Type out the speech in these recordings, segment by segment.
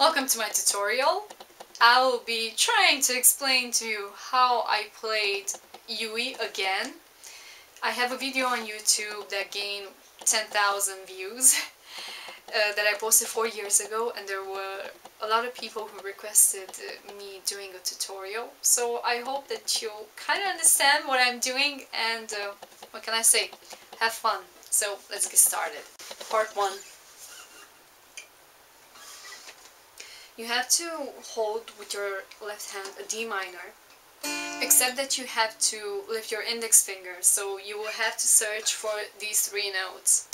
Welcome to my tutorial. I will be trying to explain to you how I played Yui again. I have a video on YouTube that gained 10,000 views uh, that I posted four years ago and there were a lot of people who requested uh, me doing a tutorial. So I hope that you kind of understand what I'm doing and uh, what can I say, have fun. So let's get started. Part 1. You have to hold with your left hand a D minor, except that you have to lift your index finger, so you will have to search for these three notes.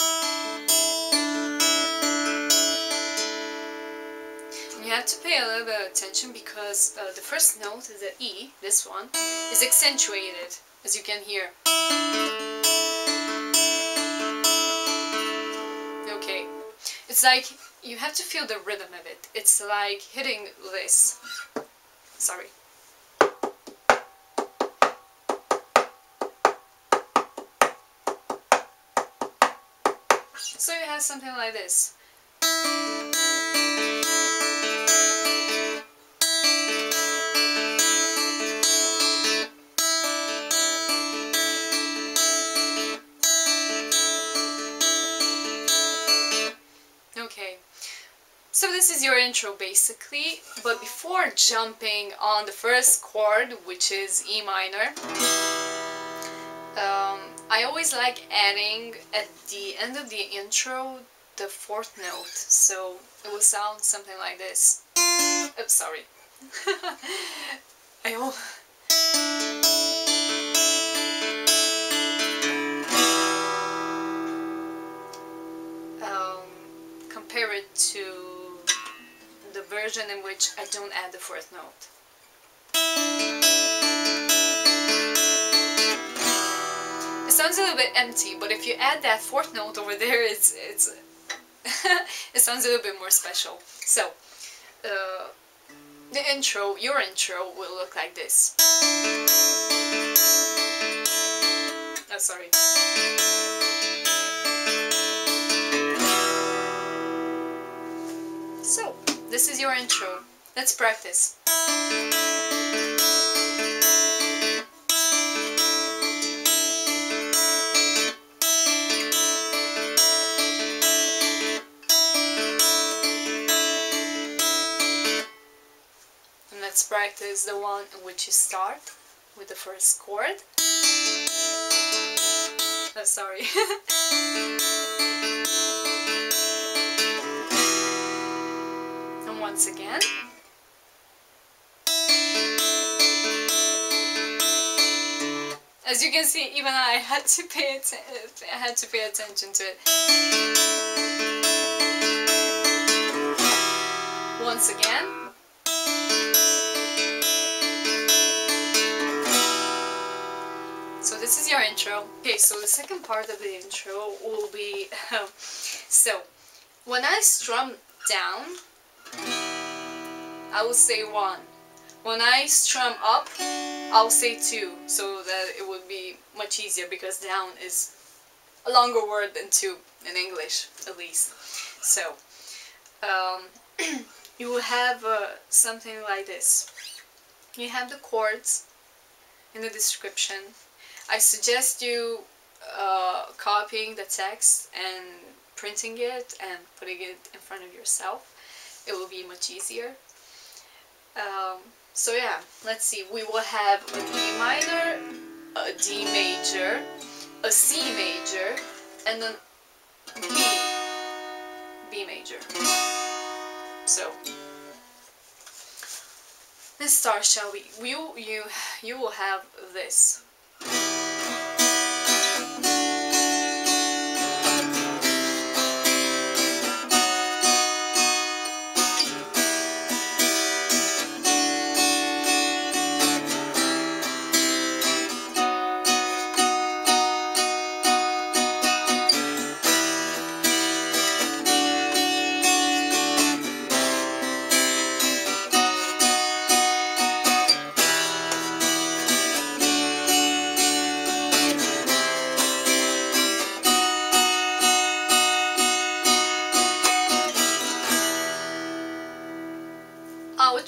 you have to pay a little bit of attention because uh, the first note, is the E, this one, is accentuated, as you can hear. Okay, it's like you have to feel the rhythm of it. It's like hitting this. Sorry. So you have something like this. So this is your intro basically, but before jumping on the first chord, which is E minor, um, I always like adding at the end of the intro the fourth note, so it will sound something like this. Oh, sorry. I um, compare it to version in which I don't add the fourth note. It sounds a little bit empty, but if you add that fourth note over there, it's it's it sounds a little bit more special. So, uh, the intro, your intro, will look like this. Oh, sorry. This is your intro. Let's practice. And let's practice the one in which you start with the first chord. Oh, sorry. once again. As you can see, even I had to pay I had to pay attention to it. Once again. So this is your intro. Okay, so the second part of the intro will be, so when I strum down, I will say one. When I strum up, I'll say two, so that it would be much easier because down is a longer word than two in English, at least. So, um, you will have uh, something like this. You have the chords in the description. I suggest you uh, copying the text and printing it and putting it in front of yourself it will be much easier. Um, so yeah, let's see. We will have a D minor, a D major, a C major, and then B, B major. So let's start, shall we? You, you, you will have this.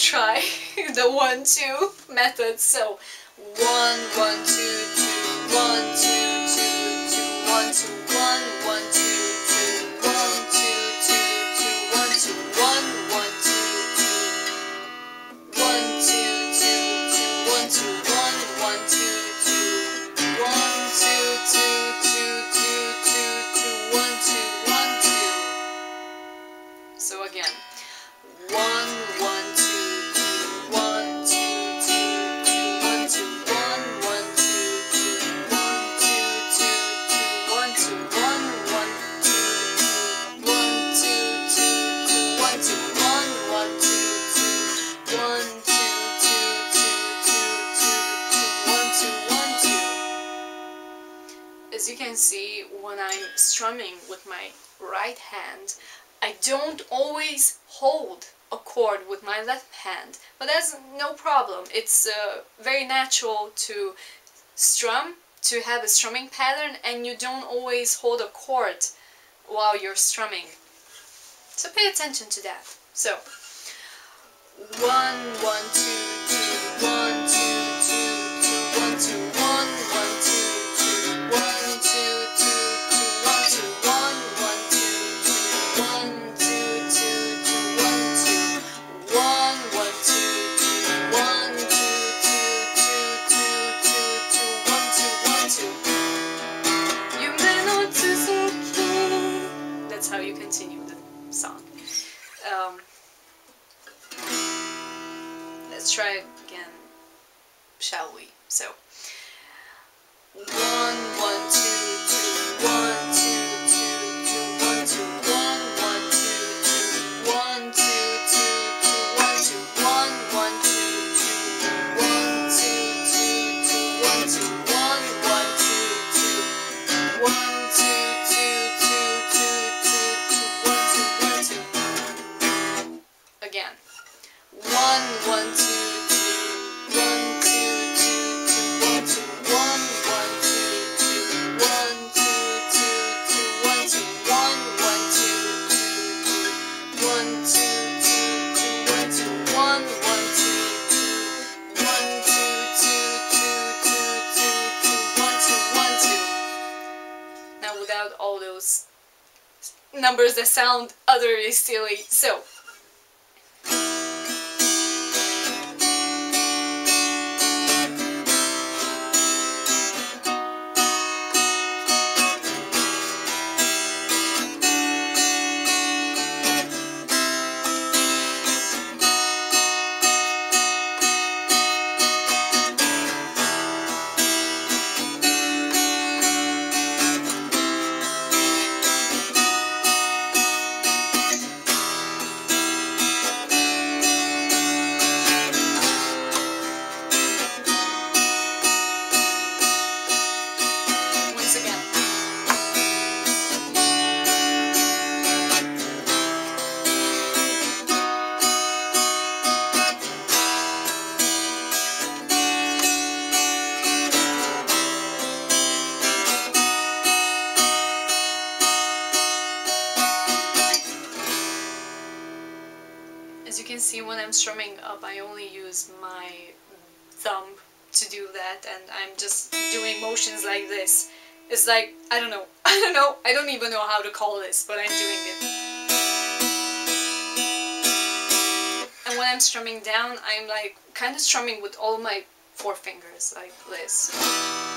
Try the one two method. So one one two two one two two two one two one strumming with my right hand, I don't always hold a chord with my left hand, but that's no problem. It's uh, very natural to strum, to have a strumming pattern, and you don't always hold a chord while you're strumming. So pay attention to that. So, one, one, two, two, one, two, let's try again, shall we? So, one, one, two, two, one, two, two, two, one, numbers that sound utterly silly, so. Can see when I'm strumming up I only use my thumb to do that and I'm just doing motions like this. It's like, I don't know, I don't know, I don't even know how to call this, but I'm doing it. And when I'm strumming down, I'm like kind of strumming with all my four fingers like this.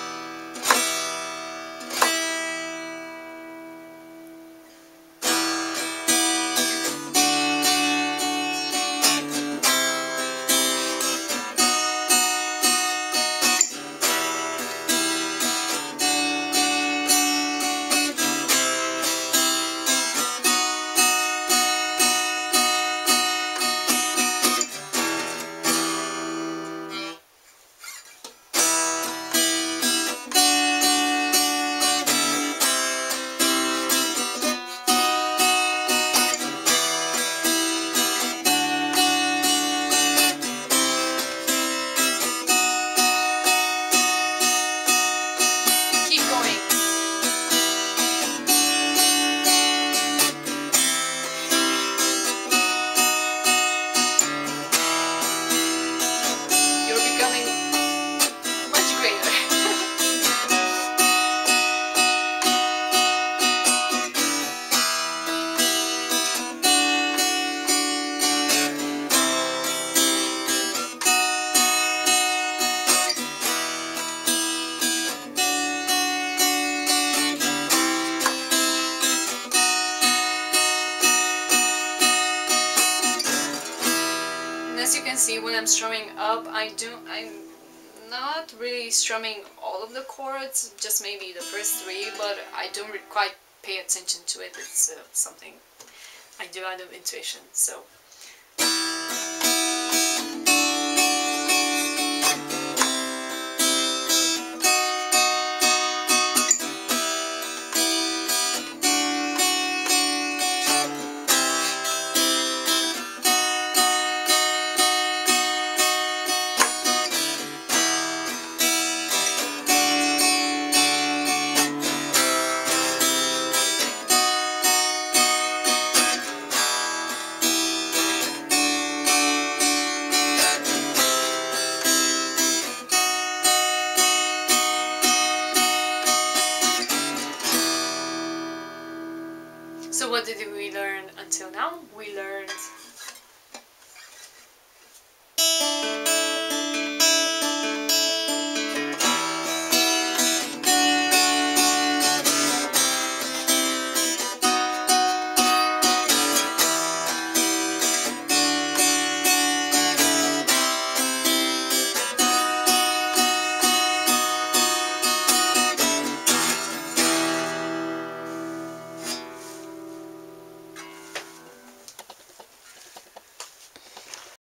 As you can see when I'm strumming up I do I'm not really strumming all of the chords just maybe the first three but I don't quite pay attention to it. It's uh, something I do out of intuition so until now we learned